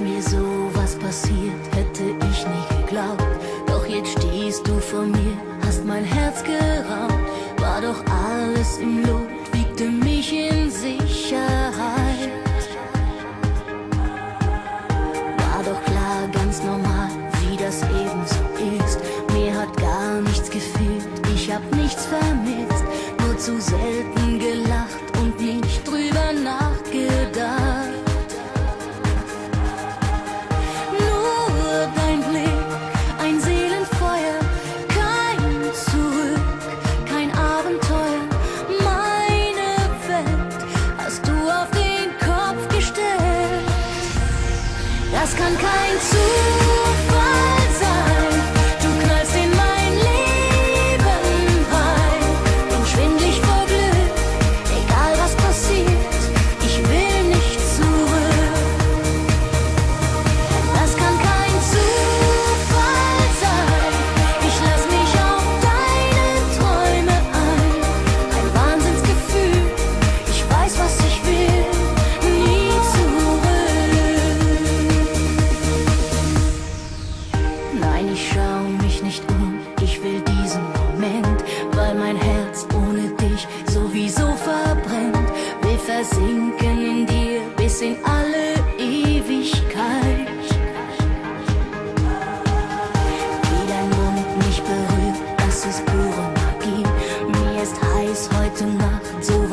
Mir sowas passiert, hätte ich nie geglaubt. Doch jetzt stehst du vor mir, hast mein Herz geraubt. War doch alles im Lot, wiegte mich in Sicherheit. War doch klar, ganz normal, wie das eben so ist. Mir hat gar nichts gefehlt, ich hab nichts vermisst. Nur zu selten gelacht und nicht drüber nachgedacht. Das kann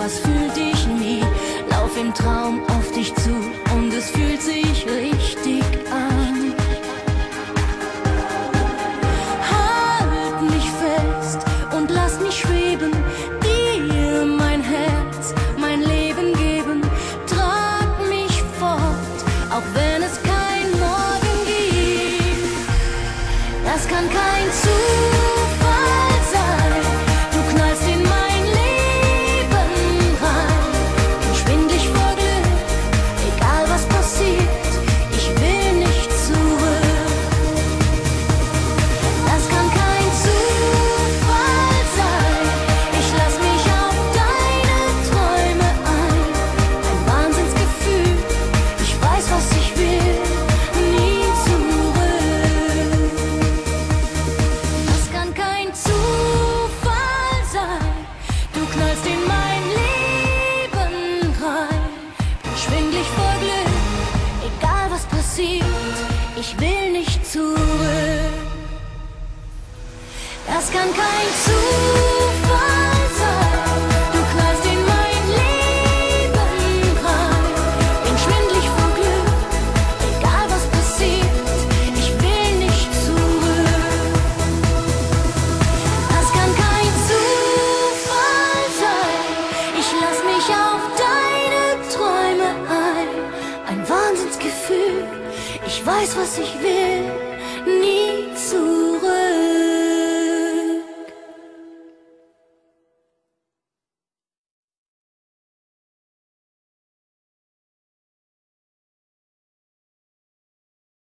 Nacht, sowas fühlt ich nie. Lauf im Traum auf dich zu kann kein Zufall sein. Du knallst in mein Leben rein. Bin schwindlig vor Glück, egal was passiert. Ich will nicht zurück. Das kann kein Zufall sein. Ich lass mich auf deine Träume ein. Ein Wahnsinnsgefühl. Ich weiß, was ich will.